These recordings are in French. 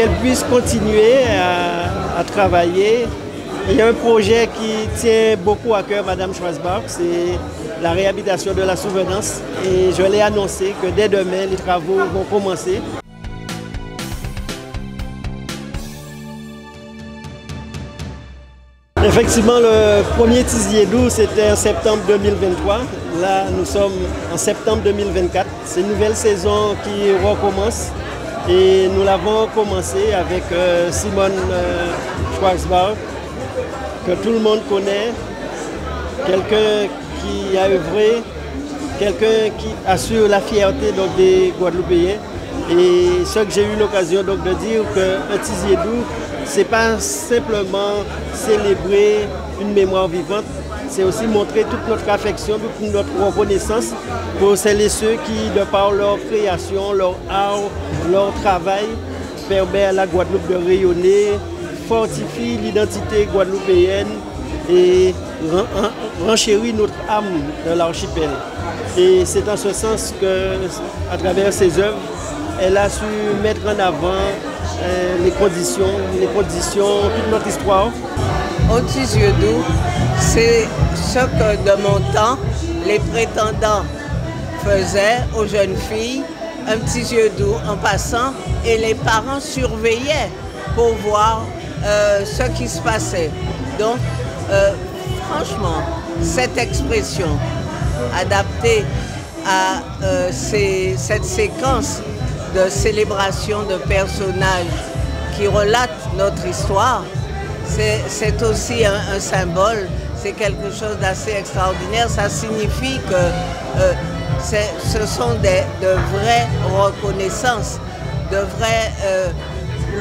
qu'elle puisse continuer à, travailler. Il y a un projet qui tient beaucoup à cœur Madame Schwarzbach, c'est la réhabilitation de la souvenance. Et je l'ai annoncé que dès demain, les travaux vont commencer. Effectivement, le premier Tizier doux, c'était en septembre 2023. Là, nous sommes en septembre 2024. C'est une nouvelle saison qui recommence. Et nous l'avons commencé avec euh, Simone euh, Schwarzbach, que tout le monde connaît, quelqu'un qui a œuvré, quelqu'un qui assure la fierté donc, des Guadeloupéens. Et ce que j'ai eu l'occasion de dire, qu'un Tizier doux, ce n'est pas simplement célébrer une mémoire vivante, c'est aussi montrer toute notre affection, toute notre reconnaissance pour celles et ceux qui, de par leur création, leur art, leur travail, permettent à la Guadeloupe de rayonner, fortifie l'identité guadeloupéenne et renchérit notre âme de l'archipel. Et c'est en ce sens que, à travers ses œuvres, elle a su mettre en avant euh, les conditions, les conditions, toute notre histoire. Yeux doux, c'est ce que de mon temps, les prétendants faisaient aux jeunes filles, un petit yeux doux en passant, et les parents surveillaient pour voir euh, ce qui se passait. Donc, euh, franchement, cette expression adaptée à cette séquence de célébration de personnages qui relatent notre histoire, c'est aussi un, symbole, c'est quelque chose d'assez extraordinaire. Ça signifie que euh, ce sont de vraies reconnaissances, de vraies euh,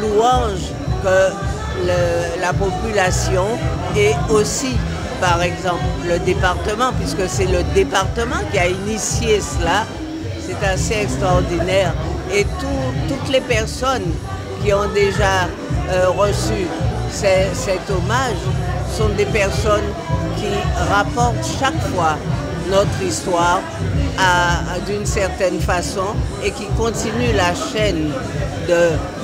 louanges que la population et aussi, par exemple, le département, puisque c'est le département qui a initié cela, c'est assez extraordinaire et toutes les personnes qui ont déjà euh, reçu cet hommage sont des personnes qui rapportent chaque fois notre histoire d'une certaine façon et qui continuent la chaîne de,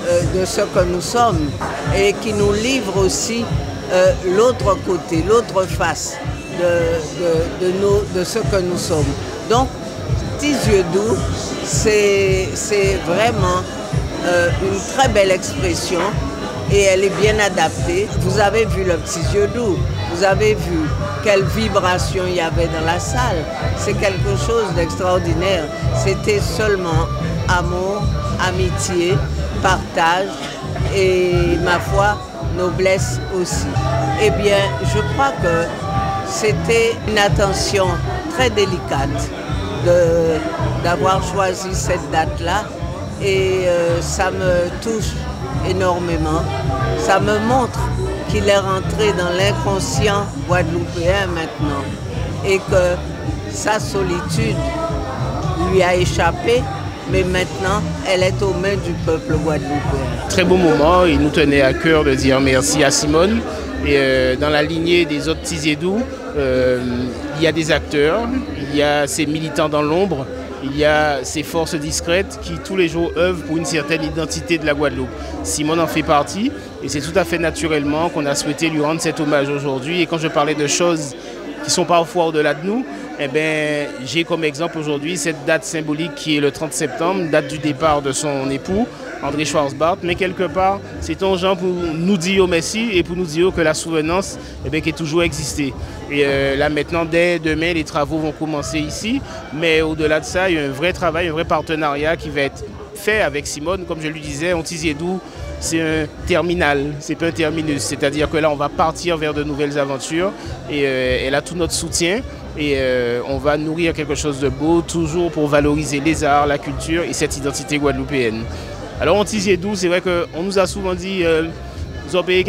euh, ce que nous sommes et qui nous livrent aussi euh, l'autre côté, l'autre face de, de, de ce que nous sommes. Donc, petits yeux doux, c'est vraiment euh, une très belle expression et elle est bien adaptée. Vous avez vu le petit yeux doux, vous avez vu quelle vibration il y avait dans la salle. C'est quelque chose d'extraordinaire. C'était seulement amour, amitié, partage et ma foi, noblesse aussi. Eh bien, je crois que c'était une attention très délicate d'avoir choisi cette date-là et euh, ça me touche énormément. Ça me montre qu'il est rentré dans l'inconscient guadeloupéen maintenant et que sa solitude lui a échappé, mais maintenant elle est aux mains du peuple guadeloupéen. Très beau moment, il nous tenait à cœur de dire merci à Simone. Et euh, dans la lignée des autres Tiziédou, euh, il y a des acteurs, il y a ces militants dans l'ombre, il y a ces forces discrètes qui tous les jours œuvrent pour une certaine identité de la Guadeloupe. Simone en fait partie et c'est tout à fait naturellement qu'on a souhaité lui rendre cet hommage aujourd'hui. Et quand je parlais de choses qui sont parfois au-delà de nous, eh ben, j'ai comme exemple aujourd'hui cette date symbolique qui est le 30 septembre, date du départ de son époux, André Schwarzbart, mais quelque part, c'est genre pour nous dire au Messie et pour nous dire que la souvenance eh qui est toujours existé. Et euh, là maintenant, dès demain, les travaux vont commencer ici, mais au-delà de ça, il y a un vrai travail, un vrai partenariat qui va être fait avec Simone. Comme je lui disais, Antisiedou, c'est un terminal, c'est pas un terminus. C'est-à-dire que là, on va partir vers de nouvelles aventures et euh, elle a tout notre soutien et euh, on va nourrir quelque chose de beau, toujours pour valoriser les arts, la culture et cette identité guadeloupéenne. Alors en Tiziédou, c'est vrai qu'on nous a souvent dit euh, Zobé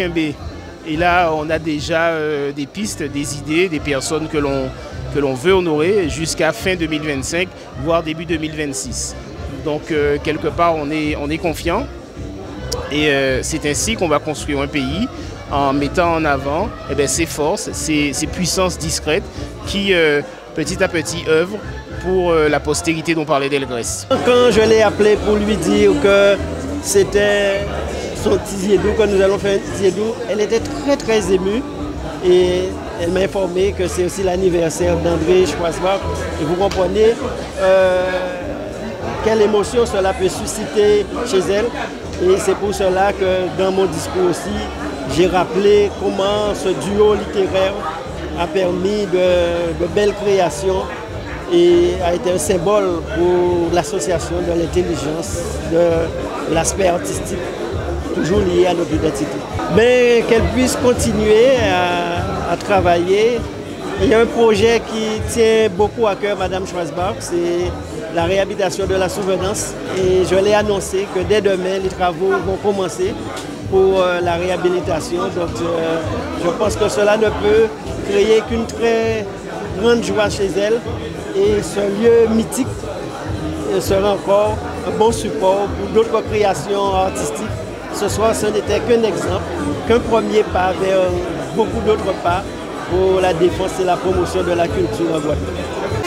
Et là, on a déjà euh, des pistes, des idées, des personnes que l'on veut honorer jusqu'à fin 2025, voire début 2026. Donc euh, quelque part, on est, on est confiant. Et c'est ainsi qu'on va construire un pays en mettant en avant eh ces forces, ces, ces, puissances discrètes qui petit à petit œuvrent pour euh, la postérité dont parlait Delgrès. Quand je l'ai appelé pour lui dire que c'était son Tiziedou, quand nous allons faire un Tiziedou, elle était très très émue et elle m'a informé que c'est aussi l'anniversaire d'André Schwarzbach. Et vous comprenez euh, quelle émotion cela peut susciter chez elle. Et c'est pour cela que dans mon discours aussi, j'ai rappelé comment ce duo littéraire a permis de, belles créations et a été un symbole pour l'association de l'intelligence, de l'aspect artistique, toujours lié à notre identité. Mais qu'elle puisse continuer à, travailler. Il y a un projet qui tient beaucoup à cœur Madame Schwarzbach, c'est la réhabilitation de la souvenance. Et je l'ai annoncé que dès demain, les travaux vont commencer pour euh, la réhabilitation. Donc euh, je pense que cela ne peut créer qu'une très grande joie chez elle. Et ce lieu mythique sera encore un bon support pour d'autres créations artistiques. Ce soir, ce n'était qu'un exemple, qu'un premier pas vers beaucoup d'autres pas pour la défense et la promotion de la culture en Guadeloupe.